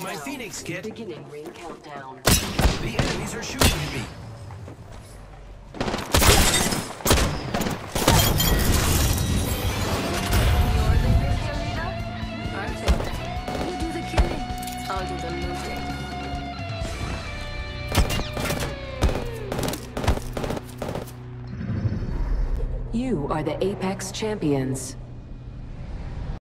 my Phoenix kit. Beginning ring countdown. The enemies are shooting at me. You do the killing. I'll do the. You are the Apex Champions.